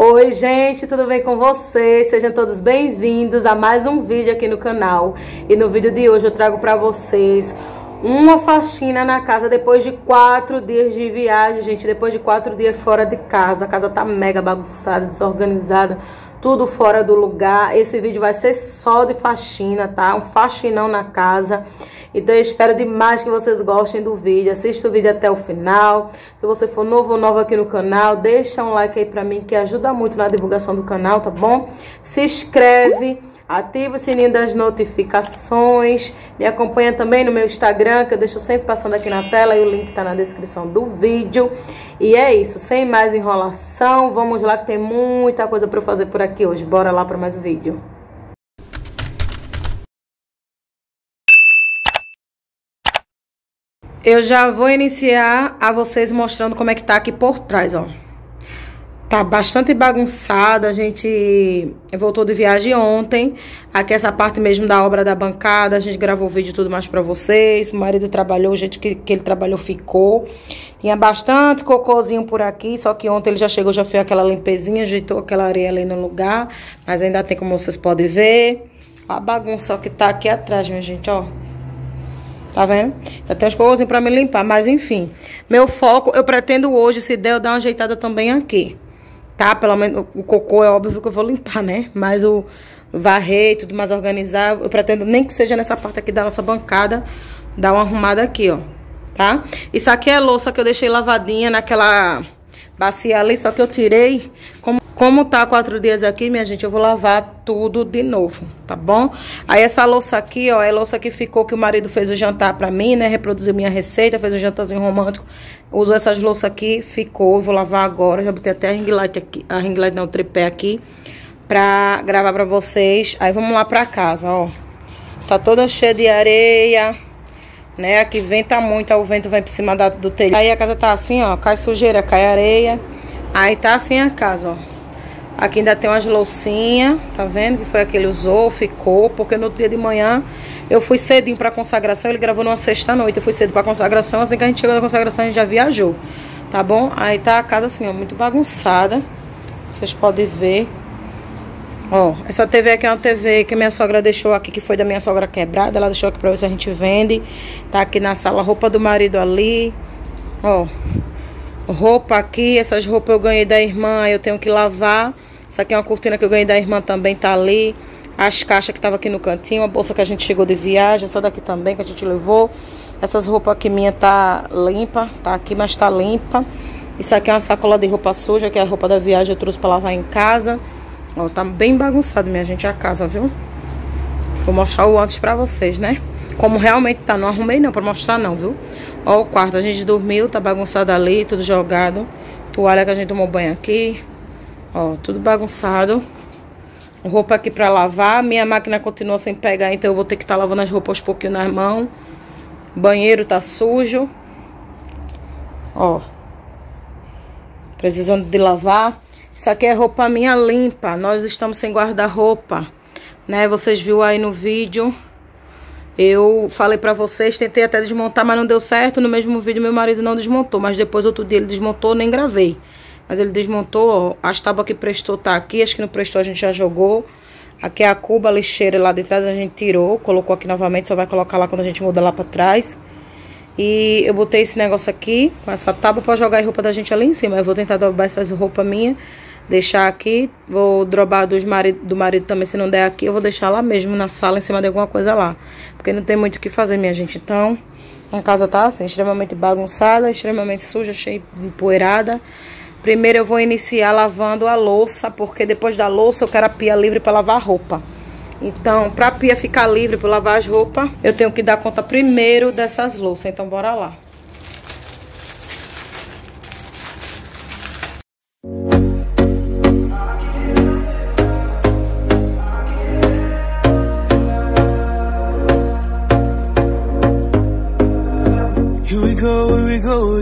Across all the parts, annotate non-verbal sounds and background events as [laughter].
Oi gente, tudo bem com vocês? Sejam todos bem-vindos a mais um vídeo aqui no canal. E no vídeo de hoje eu trago pra vocês uma faxina na casa depois de quatro dias de viagem, gente. Depois de quatro dias fora de casa, a casa tá mega bagunçada, desorganizada tudo fora do lugar. Esse vídeo vai ser só de faxina, tá? Um faxinão na casa. Então eu espero demais que vocês gostem do vídeo. Assista o vídeo até o final. Se você for novo ou nova aqui no canal, deixa um like aí pra mim que ajuda muito na divulgação do canal, tá bom? Se inscreve Ativa o sininho das notificações. Me acompanha também no meu Instagram, que eu deixo sempre passando aqui na tela. E o link tá na descrição do vídeo. E é isso, sem mais enrolação. Vamos lá que tem muita coisa para fazer por aqui hoje. Bora lá para mais um vídeo. Eu já vou iniciar a vocês mostrando como é que tá aqui por trás, ó. Tá bastante bagunçada, a gente voltou de viagem ontem. Aqui essa parte mesmo da obra da bancada, a gente gravou o vídeo tudo mais pra vocês. O marido trabalhou, o jeito que, que ele trabalhou ficou. Tinha bastante cocôzinho por aqui, só que ontem ele já chegou, já fez aquela limpezinha, ajeitou aquela areia ali no lugar. Mas ainda tem como vocês podem ver. A bagunça que tá aqui atrás, minha gente, ó. Tá vendo? Ainda tem uns cocôzinhos pra me limpar, mas enfim. Meu foco, eu pretendo hoje, se der, eu dar uma ajeitada também aqui tá? Pelo menos o cocô é óbvio que eu vou limpar, né? Mas o varrer e tudo mais organizar, eu pretendo nem que seja nessa parte aqui da nossa bancada, dar uma arrumada aqui, ó, tá? Isso aqui é louça que eu deixei lavadinha naquela bacia ali, só que eu tirei. Como, como tá quatro dias aqui, minha gente, eu vou lavar tudo de novo, tá bom? Aí essa louça aqui, ó, é louça que ficou que o marido fez o jantar pra mim, né? Reproduziu minha receita, fez um jantarzinho romântico. Usou essas louças aqui, ficou, vou lavar agora. Já botei até a ring light aqui, a ring light não, o tripé aqui, pra gravar pra vocês. Aí vamos lá pra casa, ó. Tá toda cheia de areia né? Aqui venta muito, aí o vento vem por cima da, do telhado. Aí a casa tá assim, ó, cai sujeira, cai areia. Aí tá assim a casa, ó. Aqui ainda tem umas loucinhas, tá vendo? Que foi aquele usou, ficou, porque no dia de manhã eu fui cedinho pra consagração, ele gravou numa sexta-noite, eu fui cedo pra consagração, assim que a gente chegou na consagração a gente já viajou, tá bom? Aí tá a casa assim, ó, muito bagunçada, vocês podem ver. Ó, essa TV aqui é uma TV que minha sogra deixou aqui, que foi da minha sogra quebrada. Ela deixou aqui pra ver se a gente vende. Tá aqui na sala, roupa do marido ali. Ó, roupa aqui. Essas roupas eu ganhei da irmã, eu tenho que lavar. Essa aqui é uma cortina que eu ganhei da irmã também, tá ali. As caixas que tava aqui no cantinho. A bolsa que a gente chegou de viagem. Essa daqui também que a gente levou. Essas roupas aqui minha tá limpa. Tá aqui, mas tá limpa. Isso aqui é uma sacola de roupa suja, que é a roupa da viagem. Eu trouxe pra lavar em casa. Ó, tá bem bagunçado, minha gente, a casa, viu? Vou mostrar o antes pra vocês, né? Como realmente tá, não arrumei não pra mostrar não, viu? Ó, o quarto, a gente dormiu, tá bagunçado ali, tudo jogado. Toalha que a gente tomou banho aqui. Ó, tudo bagunçado. Roupa aqui pra lavar. Minha máquina continua sem pegar, então eu vou ter que estar tá lavando as roupas aos pouquinho nas mãos. Banheiro tá sujo. Ó. Precisando de lavar. Isso aqui é roupa minha limpa. Nós estamos sem guarda-roupa, né? Vocês viram aí no vídeo. Eu falei pra vocês, tentei até desmontar, mas não deu certo. No mesmo vídeo meu marido não desmontou, mas depois outro dia ele desmontou, nem gravei. Mas ele desmontou, ó, as tábuas que prestou tá aqui, acho que não prestou a gente já jogou. Aqui é a cuba, a lixeira lá de trás a gente tirou, colocou aqui novamente, só vai colocar lá quando a gente muda lá pra trás. E eu botei esse negócio aqui, com essa tábua, pra jogar a roupa da gente ali em cima. Eu vou tentar dobrar essas roupas minhas deixar aqui. Vou drobar dos marido, do marido também, se não der aqui, eu vou deixar lá mesmo na sala, em cima de alguma coisa lá. Porque não tem muito o que fazer, minha gente. Então, a casa tá assim, extremamente bagunçada, extremamente suja, cheia de empoeirada. Primeiro eu vou iniciar lavando a louça, porque depois da louça eu quero a pia livre para lavar a roupa. Então, pra pia ficar livre para lavar as roupas, eu tenho que dar conta primeiro dessas louças. Então, bora lá.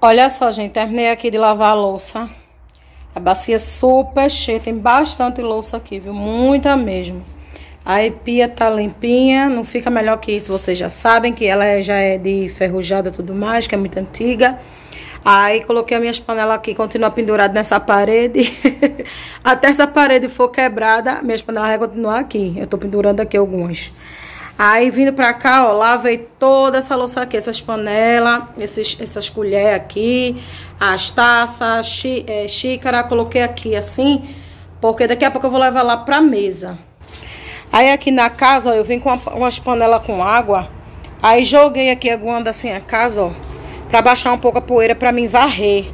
Olha só, gente, terminei aqui de lavar a louça. A bacia super cheia, tem bastante louça aqui, viu? Muita mesmo. A pia tá limpinha, não fica melhor que isso, vocês já sabem que ela já é de ferrujada e tudo mais, que é muito antiga. Aí coloquei as minhas panelas aqui, continua pendurada nessa parede. [laughs] Até essa parede for quebrada, minhas panelas vão continuar aqui. Eu tô pendurando aqui algumas. Aí vindo pra cá, ó, lavei toda essa louça aqui, essas panelas, esses, essas colheres aqui, as taças, xí, é, xícara, coloquei aqui assim, porque daqui a pouco eu vou levar lá pra mesa. Aí aqui na casa, ó, eu vim com uma, umas panelas com água. Aí joguei aqui aguando assim a casa, ó. Pra baixar um pouco a poeira pra mim varrer.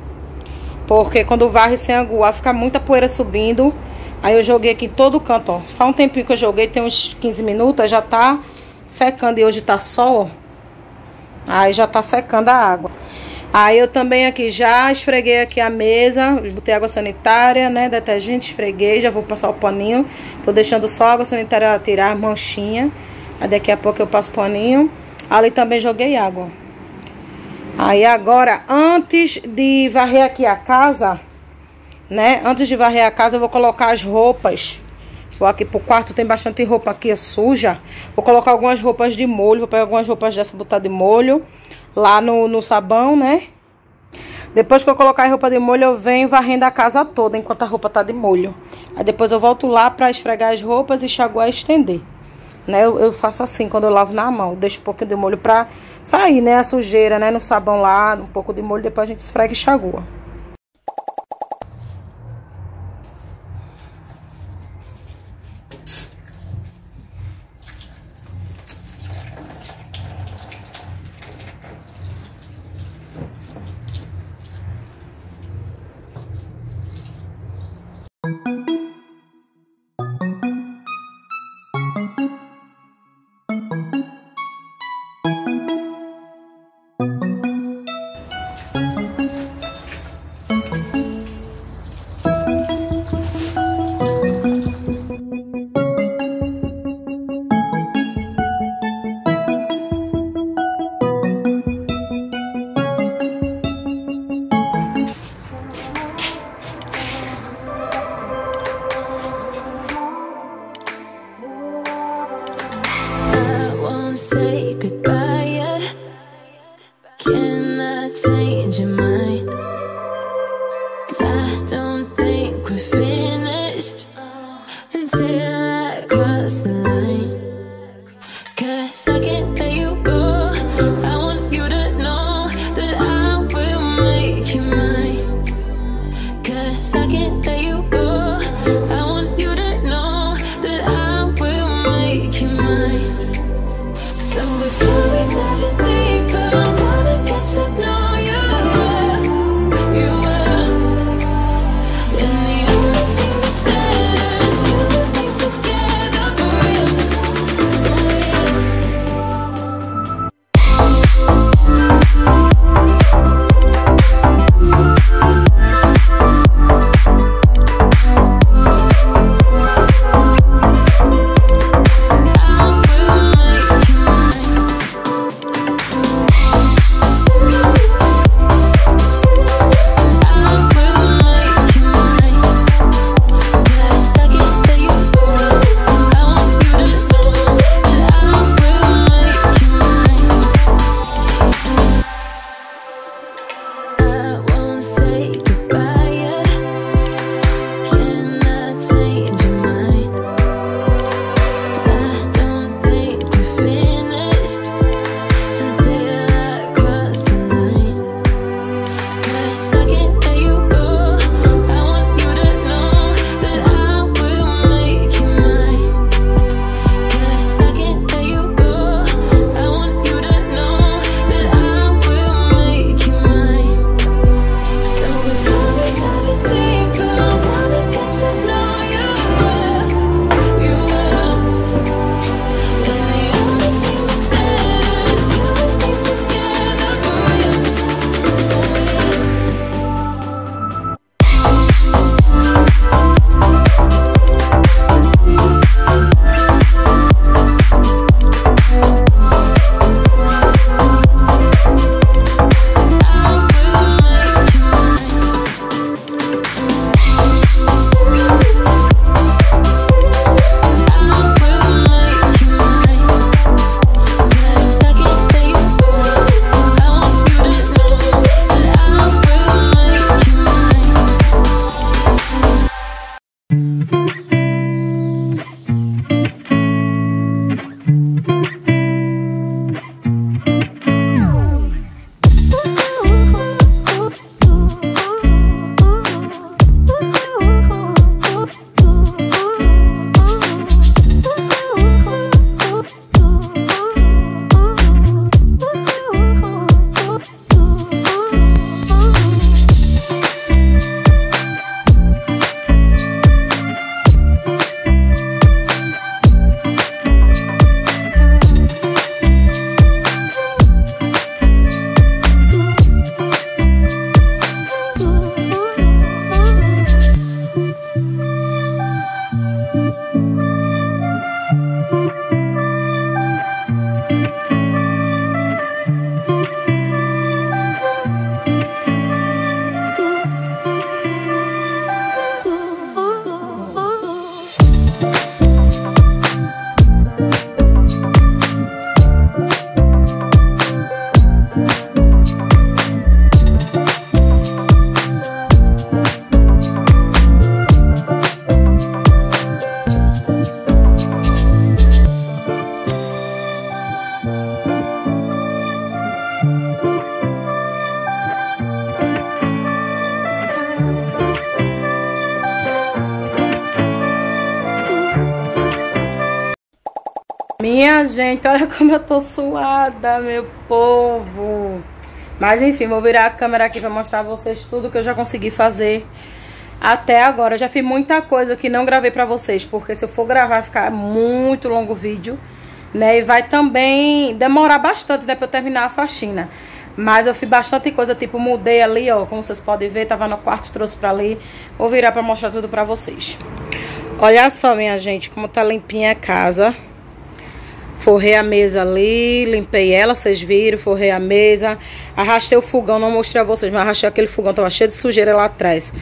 Porque quando varre sem aguar, fica muita poeira subindo. Aí eu joguei aqui todo canto, ó. Faz um tempinho que eu joguei, tem uns 15 minutos, já tá secando. E hoje tá sol. Aí já tá secando a água. Aí eu também aqui já esfreguei aqui a mesa, botei água sanitária, né, detergente, esfreguei, já vou passar o paninho. Tô deixando só a água sanitária tirar manchinha. Aí daqui a pouco eu passo o paninho. Ali também joguei água. Aí agora, antes de varrer aqui a casa, né, antes de varrer a casa eu vou colocar as roupas. Vou aqui pro quarto, tem bastante roupa aqui suja. Vou colocar algumas roupas de molho, vou pegar algumas roupas dessa botar de molho lá no, no sabão, né? Depois que eu colocar a roupa de molho, eu venho varrendo a casa toda enquanto a roupa tá de molho. Aí depois eu volto lá pra esfregar as roupas e enxaguar e estender. Né? Eu, eu, faço assim quando eu lavo na mão. Deixo um pouquinho de molho pra sair, né? A sujeira, né? No sabão lá, um pouco de molho. Depois a gente esfrega e enxagua. Gente, olha como eu tô suada, meu povo. Mas enfim, vou virar a câmera aqui pra mostrar a vocês tudo que eu já consegui fazer até agora. Eu já fiz muita coisa que não gravei pra vocês, porque se eu for gravar vai ficar muito longo o vídeo, né? E vai também demorar bastante, né, pra eu terminar a faxina. Mas eu fiz bastante coisa, tipo, mudei ali, ó, como vocês podem ver, tava no quarto, trouxe pra ali. Vou virar pra mostrar tudo pra vocês. Olha só, minha gente, como tá limpinha a casa. Forrei a mesa ali, limpei ela, vocês viram, forrei a mesa. Arrastei o fogão, não mostrei a vocês, mas arrastei aquele fogão, tava cheio de sujeira lá atrás.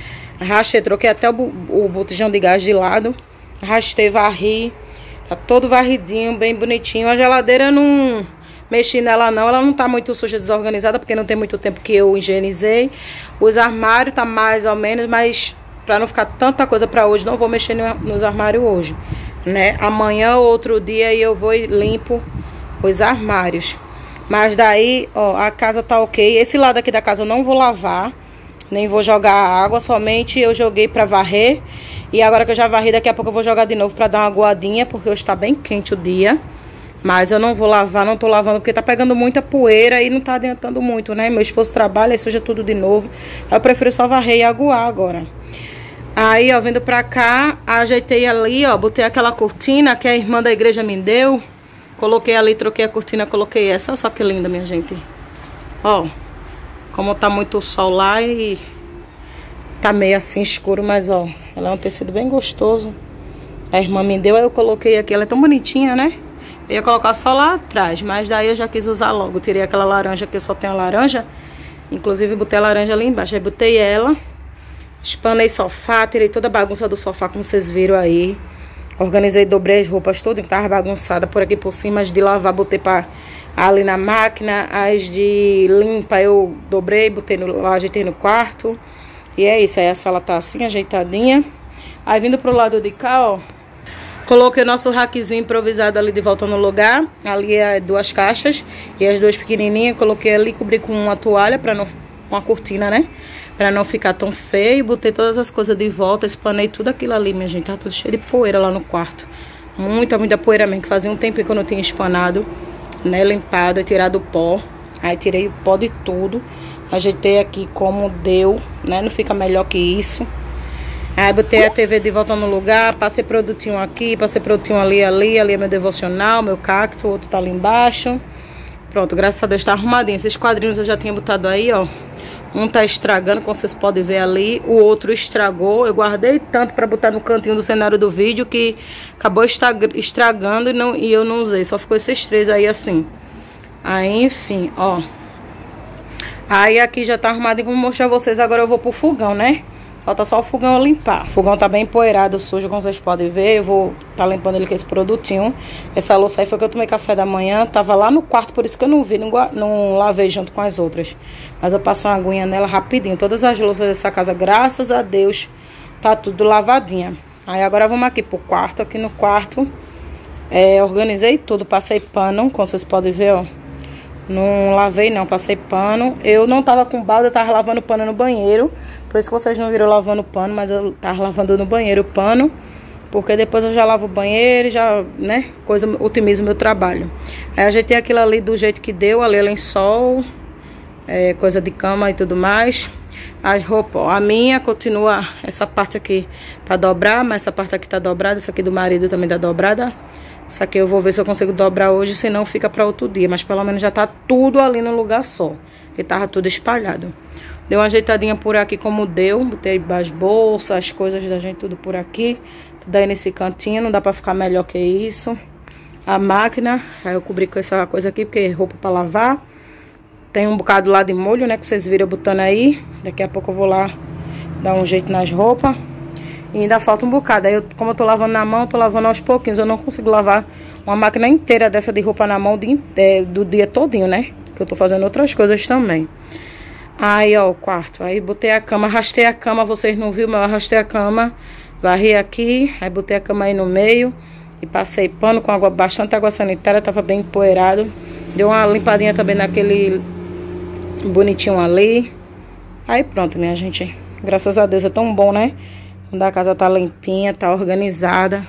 Arrastei, troquei até o, o botijão de gás de lado. Arrastei, varri. Tá todo varridinho, bem bonitinho. A geladeira não mexi nela não, ela não tá muito suja, desorganizada, porque não tem muito tempo que eu higienizei. Os armários tá mais ou menos, mas pra não ficar tanta coisa pra hoje, não vou mexer no, nos armários hoje né? Amanhã ou outro dia eu vou e limpo os armários. Mas daí, ó, a casa tá ok. Esse lado aqui da casa eu não vou lavar, nem vou jogar água, somente eu joguei pra varrer. E agora que eu já varri, daqui a pouco eu vou jogar de novo pra dar uma aguadinha, porque hoje tá bem quente o dia. Mas eu não vou lavar, não tô lavando, porque tá pegando muita poeira e não tá adiantando muito, né? Meu esposo trabalha e suja tudo de novo. Eu prefiro só varrer e aguar agora. Aí, ó, vindo pra cá, ajeitei ali, ó, botei aquela cortina que a irmã da igreja me deu. Coloquei ali, troquei a cortina, coloquei essa. Olha só que linda, minha gente. Ó, como tá muito sol lá e tá meio assim escuro, mas ó, ela é um tecido bem gostoso. A irmã me deu, aí eu coloquei aqui. Ela é tão bonitinha, né? Eu ia colocar só lá atrás, mas daí eu já quis usar logo. Tirei aquela laranja que eu só tenho a laranja. Inclusive, botei a laranja ali embaixo. Aí botei ela. Espanei sofá, tirei toda a bagunça do sofá, como vocês viram aí. Organizei, dobrei as roupas todas, que tava bagunçada por aqui por cima. As de lavar, botei pra, ali na máquina. As de limpa eu dobrei, botei no, ajeitei no quarto. E é isso, aí a sala tá assim, ajeitadinha. Aí vindo pro lado de cá, ó. Coloquei o nosso rackzinho improvisado ali de volta no lugar. Ali é duas caixas e as duas pequenininhas. Coloquei ali, cobri com uma toalha para não... Uma cortina, né? Pra não ficar tão feio, botei todas as coisas de volta, espanei tudo aquilo ali, minha gente. Tá tudo cheio de poeira lá no quarto. Muita, muita poeira mesmo, que fazia um tempo que eu não tinha espanado, né, limpado e tirado o pó. Aí tirei o pó de tudo. Ajeitei aqui como deu, né, não fica melhor que isso. Aí botei a TV de volta no lugar, passei produtinho aqui, passei produtinho ali, ali, ali é meu devocional, meu cacto, o outro tá ali embaixo. Pronto, graças a Deus tá arrumadinho. Esses quadrinhos eu já tinha botado aí, ó. Um tá estragando, como vocês podem ver ali. O outro estragou. Eu guardei tanto para botar no cantinho do cenário do vídeo que acabou estragando e, não, e eu não usei. Só ficou esses três aí assim. Aí, enfim, ó. Aí aqui já tá arrumado e vou mostrar vocês. Agora eu vou pro fogão, né? Falta só o fogão limpar. O fogão tá bem empoeirado, sujo, como vocês podem ver. Eu vou tá limpando ele com esse produtinho. Essa louça aí foi que eu tomei café da manhã. Tava lá no quarto, por isso que eu não vi, não, não lavei junto com as outras. Mas eu passo uma aguinha nela rapidinho. Todas as louças dessa casa, graças a Deus, tá tudo lavadinha. Aí agora vamos aqui pro quarto. Aqui no quarto, é, organizei tudo. Passei pano, como vocês podem ver, ó. Não lavei não, passei pano. Eu não tava com balde, eu tava lavando pano no banheiro. Por isso que vocês não viram lavando pano, mas eu tava lavando no banheiro o pano. Porque depois eu já lavo o banheiro e já, né, coisa, otimizo meu trabalho. Aí ajeitei aquilo ali do jeito que deu, ali lençol, é, coisa de cama e tudo mais. As roupas, ó, a minha continua essa parte aqui pra dobrar, mas essa parte aqui tá dobrada, essa aqui do marido também tá dobrada. Essa aqui eu vou ver se eu consigo dobrar hoje, senão fica para outro dia. Mas pelo menos já tá tudo ali no lugar só. Que tava tudo espalhado. Deu uma ajeitadinha por aqui como deu. Botei as bolsas, as coisas da gente tudo por aqui. Tudo aí nesse cantinho, não dá pra ficar melhor que isso. A máquina, aí eu cobri com essa coisa aqui, porque é roupa pra lavar. Tem um bocado lá de molho, né, que vocês viram botando aí. Daqui a pouco eu vou lá dar um jeito nas roupas. E ainda falta um bocado. Aí, eu, como eu tô lavando na mão, tô lavando aos pouquinhos. Eu não consigo lavar uma máquina inteira dessa de roupa na mão de, é, do dia todinho, né? Que eu tô fazendo outras coisas também. Aí, ó, o quarto. Aí botei a cama, arrastei a cama, vocês não viram, mas eu arrastei a cama. Varri aqui, aí botei a cama aí no meio. E passei pano com água, bastante água sanitária, tava bem empoeirado. Deu uma limpadinha também naquele bonitinho ali. Aí pronto, minha gente. Graças a Deus é tão bom, né? Quando a casa tá limpinha, tá organizada.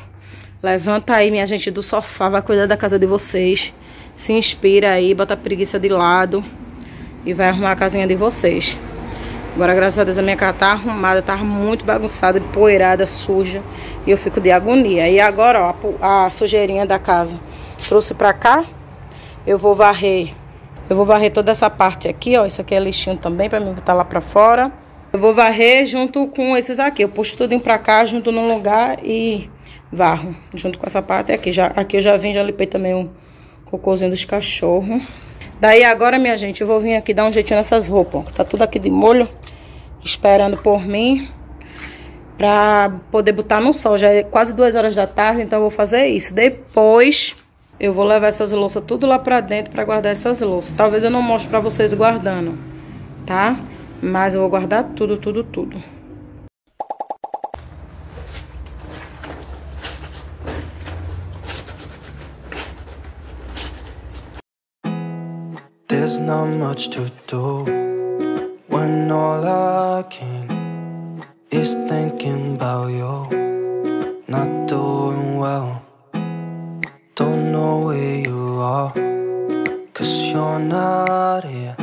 Levanta aí, minha gente, do sofá, vai cuidar da casa de vocês. Se inspira aí, bota a preguiça de lado e vai arrumar a casinha de vocês. Agora, graças a Deus, a minha casa tá arrumada, tá muito bagunçada, empoeirada, suja. E eu fico de agonia. E agora, ó, a, a sujeirinha da casa trouxe pra cá. Eu vou varrer. Eu vou varrer toda essa parte aqui, ó. Isso aqui é lixinho também, pra mim botar lá pra fora. Eu vou varrer junto com esses aqui. Eu puxo tudinho pra cá, junto num lugar e varro. Junto com essa parte aqui. Já, aqui eu já vim, já limpei também o cocôzinho dos cachorros. Daí agora, minha gente, eu vou vir aqui dar um jeitinho nessas roupas, ó. Tá tudo aqui de molho, esperando por mim. Pra poder botar no sol. Já é quase duas horas da tarde, então eu vou fazer isso. Depois eu vou levar essas louças tudo lá pra dentro pra guardar essas louças. Talvez eu não mostre pra vocês guardando, tá? Mas eu vou guardar tudo, tudo, tudo. There's not much to do when all I can is thinking about you. Not doing well, don't know where you are, cause you're not here.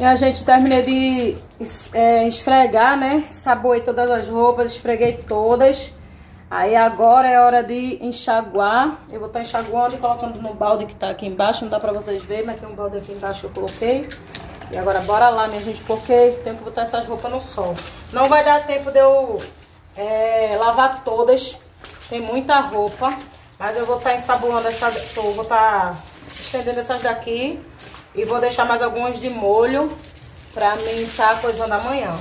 E a gente terminei de é, esfregar, né? Saboei todas as roupas, esfreguei todas. Aí agora é hora de enxaguar. Eu vou estar tá enxaguando e colocando no balde que tá aqui embaixo. Não dá pra vocês verem, mas tem um balde aqui embaixo que eu coloquei. E agora bora lá, minha gente, porque tenho que botar essas roupas no sol. Não vai dar tempo de eu é, lavar todas. Tem muita roupa. Mas eu vou estar tá ensaboando essas... Vou estar tá estendendo essas daqui. E vou deixar mais algumas de molho pra mim estar tá coisando amanhã.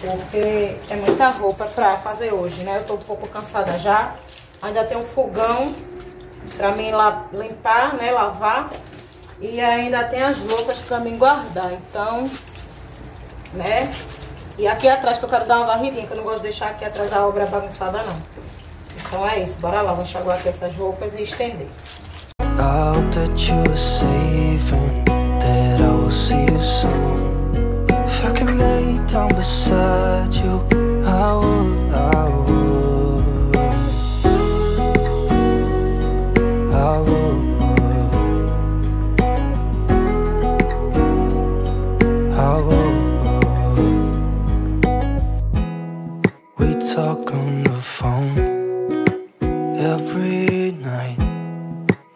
Porque é muita roupa pra fazer hoje, né? Eu tô um pouco cansada já. Ainda tem um fogão pra mim limpar, né? Lavar. E ainda tem as louças pra mim guardar. Então, né? E aqui atrás que eu quero dar uma varridinha, que eu não gosto de deixar aqui atrás a obra bagunçada, não. Então é isso. Bora lá, vou enxaguar aqui essas roupas e estender. I hope that you are safe and that I will see you soon. If I can lay down beside you, I would, I would. I would. I would. We talk on the phone every night.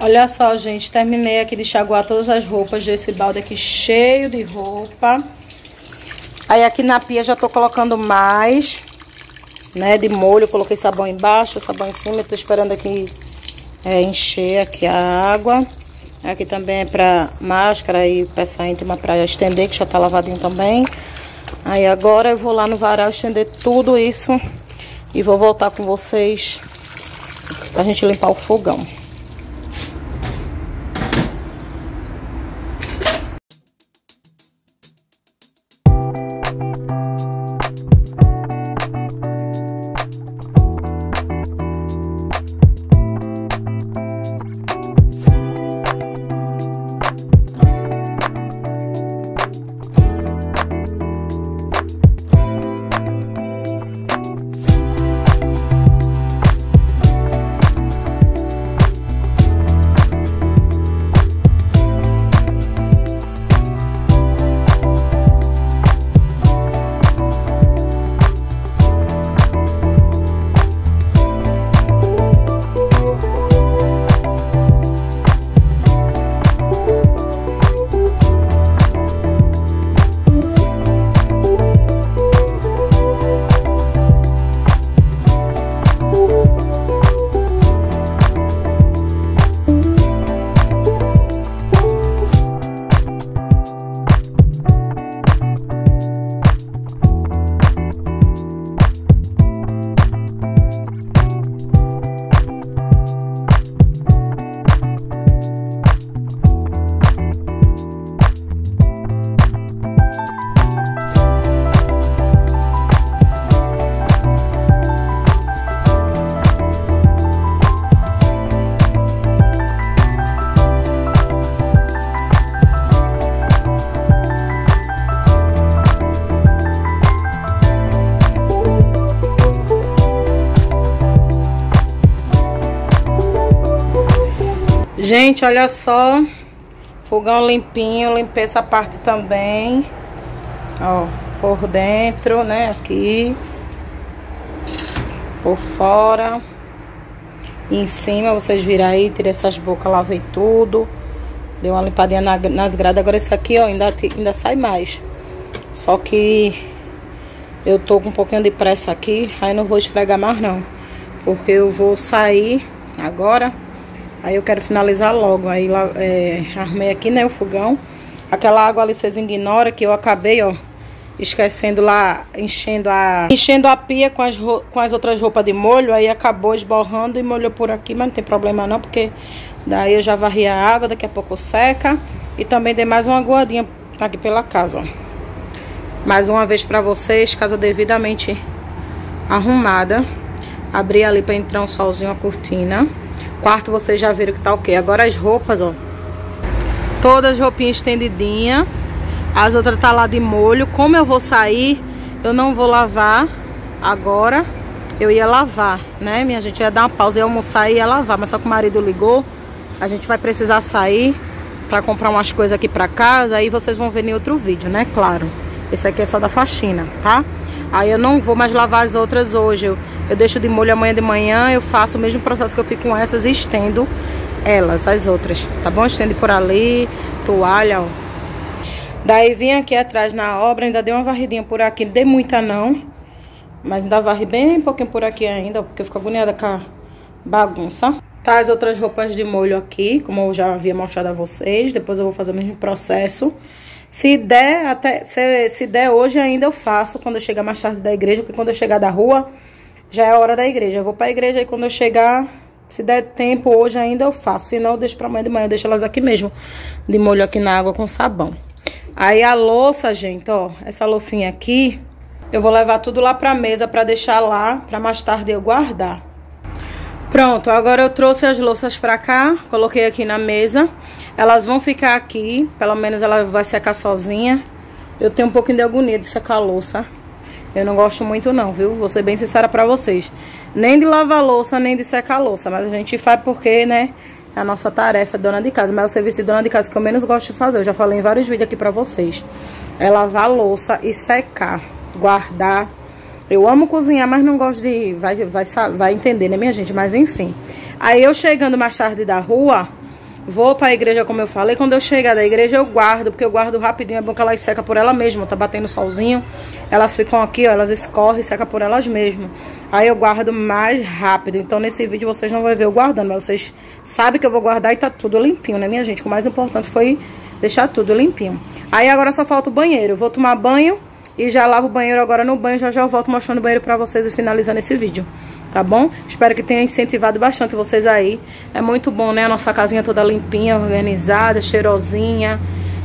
Olha só, gente, terminei aqui de enxaguar todas as roupas desse balde aqui cheio de roupa. Aí aqui na pia já tô colocando mais, né, de molho. Coloquei sabão embaixo, sabão em cima. Tô esperando aqui é, encher aqui a água. Aqui também é para máscara e peça íntima para estender, que já tá lavadinho também. Aí agora eu vou lá no varal estender tudo isso e vou voltar com vocês pra gente limpar o fogão. Gente, olha só. Fogão limpinho, limpei essa parte também. Ó, por dentro, né, aqui. Por fora. E em cima, vocês viram aí, tirei essas bocas, lavei tudo. Dei uma limpadinha na, nas grades. Agora esse aqui, ó, ainda, ainda sai mais. Só que eu tô com um pouquinho de pressa aqui. Aí não vou esfregar mais não. Porque eu vou sair agora. Aí eu quero finalizar logo. Aí lá, é, armei aqui, né, o fogão. Aquela água ali vocês ignoram que eu acabei, ó, esquecendo lá, enchendo a enchendo a pia com as, com as outras roupas de molho. Aí acabou esborrando e molhou por aqui, mas não tem problema não, porque daí eu já varri a água, daqui a pouco seca. E também dei mais uma aguadinha aqui pela casa, ó. Mais uma vez pra vocês, casa devidamente arrumada. Abri ali pra entrar um solzinho, a cortina. Quarto vocês já viram que tá ok. Agora as roupas, ó. Todas as roupinhas estendidinhas. As outras tá lá de molho. Como eu vou sair, eu não vou lavar agora. Eu ia lavar, né? Minha gente ia dar uma pausa, ia almoçar e ia lavar. Mas só que o marido ligou. A gente vai precisar sair pra comprar umas coisas aqui pra casa. Aí vocês vão ver em outro vídeo, né? Claro. Esse aqui é só da faxina, tá? Aí eu não vou mais lavar as outras hoje. Eu, eu deixo de molho amanhã de manhã, eu faço o mesmo processo que eu fico com essas e estendo elas, as outras, tá bom? Estende por ali, toalha, ó. Daí vim aqui atrás na obra, ainda dei uma varridinha por aqui, não dei muita não. Mas ainda varri bem pouquinho por aqui ainda, porque eu fico agoniada com a bagunça. Tá as outras roupas de molho aqui, como eu já havia mostrado a vocês. Depois eu vou fazer o mesmo processo. Se der, até, se, se der hoje ainda eu faço quando eu chegar mais tarde da igreja, porque quando eu chegar da rua, já é hora da igreja. Eu vou pra igreja e quando eu chegar, se der tempo hoje ainda eu faço. Se não, eu deixo pra amanhã de manhã, eu deixo elas aqui mesmo, de molho aqui na água com sabão. Aí a louça, gente, ó, essa loucinha aqui, eu vou levar tudo lá pra mesa pra deixar lá, pra mais tarde eu guardar. Pronto, agora eu trouxe as louças pra cá, coloquei aqui na mesa. Elas vão ficar aqui, pelo menos ela vai secar sozinha. Eu tenho um pouquinho de agonia de secar a louça. Eu não gosto muito não, viu? Vou ser bem sincera pra vocês. Nem de lavar louça, nem de secar louça. Mas a gente faz porque, né, é a nossa tarefa é dona de casa. Mas o serviço de dona de casa que eu menos gosto de fazer. Eu já falei em vários vídeos aqui pra vocês. É lavar louça e secar. Guardar. Eu amo cozinhar, mas não gosto de... Vai, vai, vai entender, né, minha gente? Mas enfim. Aí eu chegando mais tarde da rua... Vou pra igreja, como eu falei. Quando eu chegar da igreja, eu guardo, porque eu guardo rapidinho. É bom que elas seca por ela mesma. Tá batendo solzinho. Elas ficam aqui, ó. Elas escorrem e seca por elas mesmas. Aí eu guardo mais rápido. Então, nesse vídeo, vocês não vão ver eu guardando. Mas vocês sabem que eu vou guardar e tá tudo limpinho, né, minha gente? O mais importante foi deixar tudo limpinho. Aí agora só falta o banheiro. Vou tomar banho e já lavo o banheiro agora no banho. Já já eu volto mostrando o banheiro pra vocês e finalizando esse vídeo tá bom? Espero que tenha incentivado bastante vocês aí. É muito bom, né? A nossa casinha toda limpinha, organizada, cheirosinha.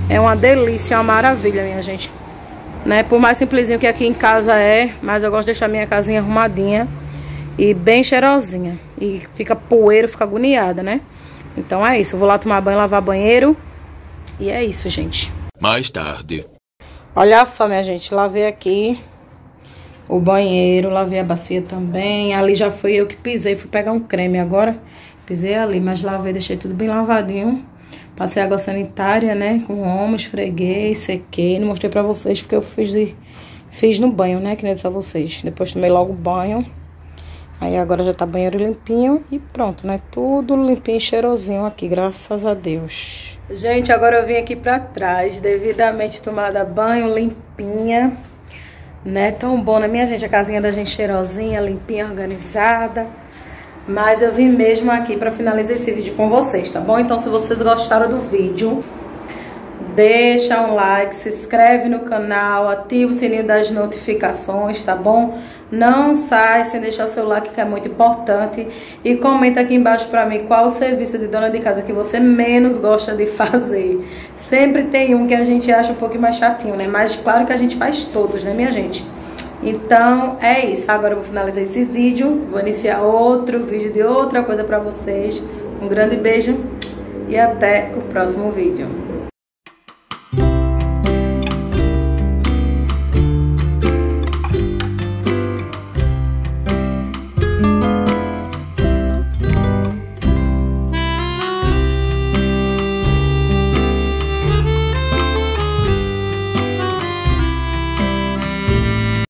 É uma delícia, uma maravilha, minha gente. Né? Por mais simplesinho que aqui em casa é, mas eu gosto de deixar minha casinha arrumadinha e bem cheirosinha. E fica poeiro, fica agoniada, né? Então é isso, eu vou lá tomar banho, lavar banheiro. E é isso, gente. Mais tarde. Olha só, minha gente, lavei aqui o banheiro, lavei a bacia também. Ali já fui eu que pisei, fui pegar um creme agora. Pisei ali, mas lavei, deixei tudo bem lavadinho. Passei água sanitária, né, com omo, esfreguei, sequei. Não mostrei pra vocês porque eu fiz, de, fiz no banho, né, que nem disse a vocês. Depois tomei logo banho. Aí agora já tá banheiro limpinho e pronto, né? Tudo limpinho e cheirosinho aqui, graças a Deus. Gente, agora eu vim aqui pra trás, devidamente tomada banho, limpinha né? Tão bom, né, minha gente? A casinha da gente cheirosinha, limpinha, organizada. Mas eu vim mesmo aqui pra finalizar esse vídeo com vocês, tá bom? Então, se vocês gostaram do vídeo, deixa um like, se inscreve no canal, ativa o sininho das notificações, tá bom? Não sai sem deixar seu like, que é muito importante. E comenta aqui embaixo pra mim qual o serviço de dona de casa que você menos gosta de fazer. Sempre tem um que a gente acha um pouco mais chatinho, né? Mas claro que a gente faz todos, né, minha gente? Então, é isso. Agora eu vou finalizar esse vídeo. Vou iniciar outro vídeo de outra coisa pra vocês. Um grande beijo e até o próximo vídeo.